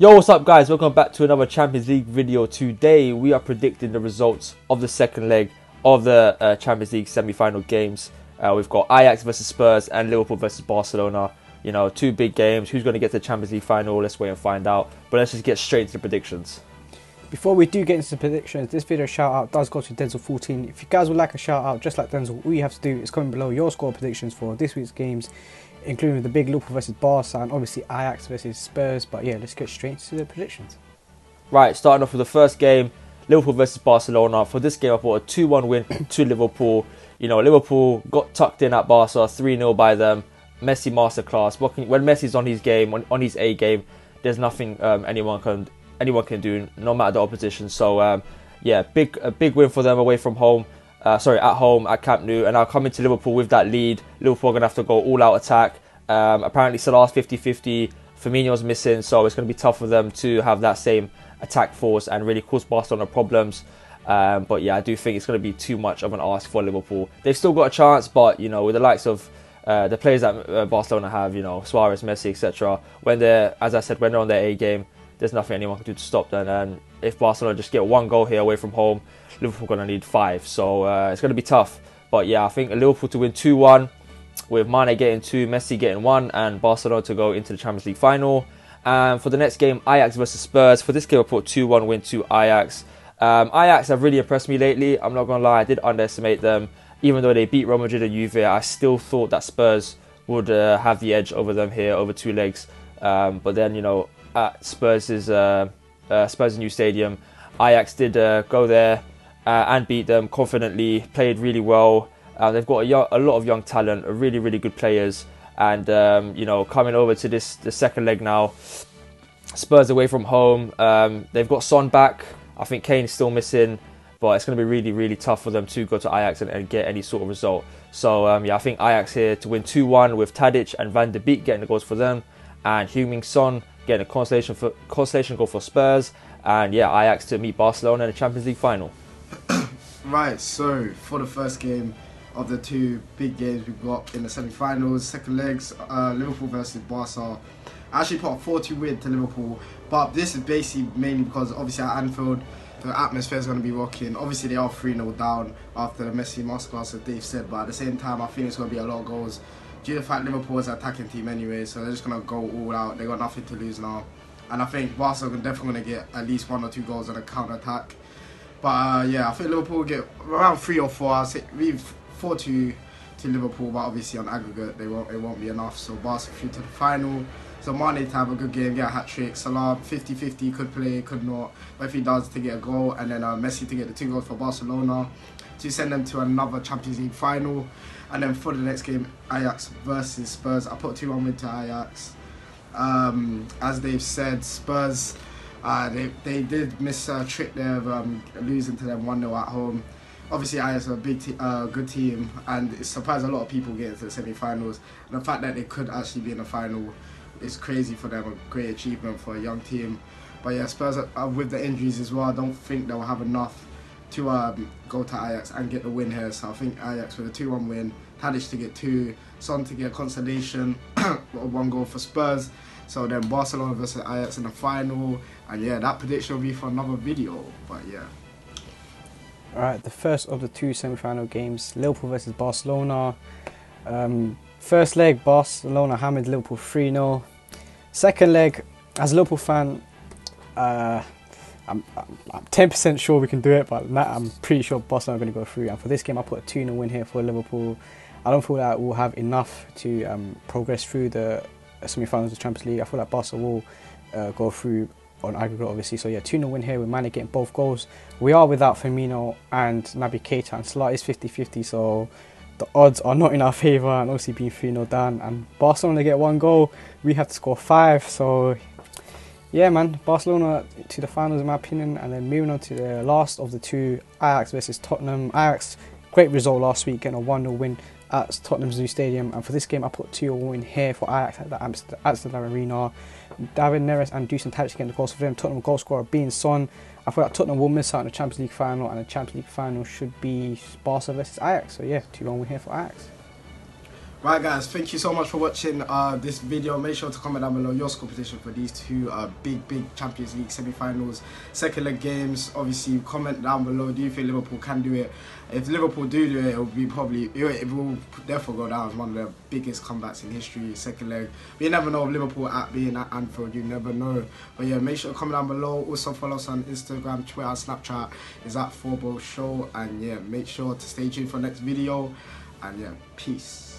Yo, what's up, guys? Welcome back to another Champions League video. Today, we are predicting the results of the second leg of the uh, Champions League semi final games. Uh, we've got Ajax versus Spurs and Liverpool versus Barcelona. You know, two big games. Who's going to get to the Champions League final? Let's wait and find out. But let's just get straight into the predictions. Before we do get into the predictions, this video shout out does go to Denzel14. If you guys would like a shout out, just like Denzel, all you have to do is comment below your score predictions for this week's games including the big Liverpool versus Barca and obviously Ajax versus Spurs. But yeah, let's get straight to the predictions. Right, starting off with the first game, Liverpool versus Barcelona. For this game, I bought a 2 1 win to Liverpool. You know, Liverpool got tucked in at Barca, 3 0 by them. Messi masterclass. When Messi's on his game, on, on his A game, there's nothing um, anyone can anyone can do, no matter the opposition. So um, yeah, big a big win for them away from home uh, sorry, at home at Camp Nou, and I'll come into Liverpool with that lead. Liverpool are going to have to go all out attack. Um, apparently, Salah's 50 50, Firmino's missing, so it's going to be tough for them to have that same attack force and really cause Barcelona problems. Um, but yeah, I do think it's going to be too much of an ask for Liverpool. They've still got a chance, but you know, with the likes of uh, the players that uh, Barcelona have, you know, Suarez, Messi, etc. When they're, as I said, when they're on their A game, there's nothing anyone can do to stop them. And if Barcelona just get one goal here away from home, Liverpool are going to need five. So uh, it's going to be tough. But yeah, I think Liverpool to win 2 1 with Mane getting two, Messi getting one, and Barcelona to go into the Champions League final. And for the next game, Ajax versus Spurs. For this game, I put 2 1 win to Ajax. Um, Ajax have really impressed me lately. I'm not going to lie, I did underestimate them. Even though they beat Real Madrid and Juve, I still thought that Spurs would uh, have the edge over them here, over two legs. Um, but then, you know, at Spurs' uh, uh, Spurs' new stadium, Ajax did uh, go there uh, and beat them confidently, played really well. Uh, they've got a, young, a, lot of young talent, really, really good players. And, um, you know, coming over to this the second leg now, Spurs away from home. Um, they've got Son back. I think Kane is still missing, but it's going to be really, really tough for them to go to Ajax and, and get any sort of result. So, um, yeah, I think Ajax here to win 2 1 with Tadic and Van de Beek getting the goals for them, and Heung-min Son getting a consolation, for, consolation goal for Spurs, and yeah, Ajax to meet Barcelona in the Champions League final. right, so for the first game of the two big games we've got in the semi-finals, second legs, uh, Liverpool versus Barca. I actually put a 40 win to Liverpool, but this is basically mainly because obviously at Anfield the atmosphere is going to be rocking. Obviously, they are 3 0 down after the Messi masterclass, as Dave said, but at the same time, I think it's going to be a lot of goals due to the fact Liverpool is an attacking team anyway, so they're just going to go all out. they got nothing to lose now. And I think Barca are definitely going to get at least one or two goals on a counter attack. But uh, yeah, I think Liverpool will get around three or four. I'll say leave four to to Liverpool, but obviously on aggregate they won't it won't be enough. So Barca through to the final. So Mane to have a good game, get a hat trick. Salah 50-50 could play, could not. But if he does, to get a goal, and then uh, Messi to get the two goals for Barcelona to send them to another Champions League final. And then for the next game, Ajax versus Spurs. I put 2-1 win to Ajax. Um, as they've said, Spurs uh, they, they did miss a trick there of um, losing to them 1 0 at home. Obviously, Ajax are a big, te- uh, good team, and it surprised a lot of people getting to the semi-finals. And the fact that they could actually be in the final is crazy for them. A great achievement for a young team. But yeah, Spurs are, with the injuries as well. I don't think they'll have enough to um, go to Ajax and get the win here. So I think Ajax with a 2-1 win, Tadic to get two, Son to get consolation, one goal for Spurs. So then Barcelona versus Ajax in the final. And yeah, that prediction will be for another video. But yeah. Alright, the first of the two semi-final games, Liverpool versus Barcelona. Um, first leg, boss, Barcelona hammered Liverpool 3-0. Second leg, as a Liverpool fan, uh, I'm, I'm 10% sure we can do it, but I'm pretty sure Barcelona are going to go through. And for this game, I put a 2 0 win here for Liverpool. I don't feel that we'll have enough to um, progress through the semi-finals of the Champions League. I feel like Barca will uh, go through on aggregate, obviously. So yeah, 2-0 win here with Mane getting both goals. We are without Firmino and Naby Keita, and Salah is 50-50, so the odds are not in our favour, and obviously being 3-0 down. And Barcelona only get one goal, we have to score five, so yeah, man, Barcelona to the finals in my opinion, and then moving on to the last of the two, Ajax versus Tottenham. Ajax, great result last week, getting a 1-0 win at Tottenham's new stadium. And for this game, I put 2 0 in here for Ajax at the Amsterdam Arena. David Neres and Dusan Tadic getting the goals for them. Tottenham goal scorer being Son. I thought Tottenham will miss out on the Champions League final, and the Champions League final should be Barca versus Ajax. So yeah, 2 1 win here for Ajax. Right, guys, thank you so much for watching uh, this video. Make sure to comment down below your score prediction for these two uh, big, big Champions League semi-finals, second leg games. Obviously, comment down below. Do you think Liverpool can do it? If Liverpool do do it, it will be probably it will, therefore go down as one of the biggest comebacks in history. Second leg, but you never know. Of Liverpool at being at Anfield, you never know. But yeah, make sure to comment down below. Also follow us on Instagram, Twitter, Snapchat. Is at Four Show, and yeah, make sure to stay tuned for next video. And yeah, peace.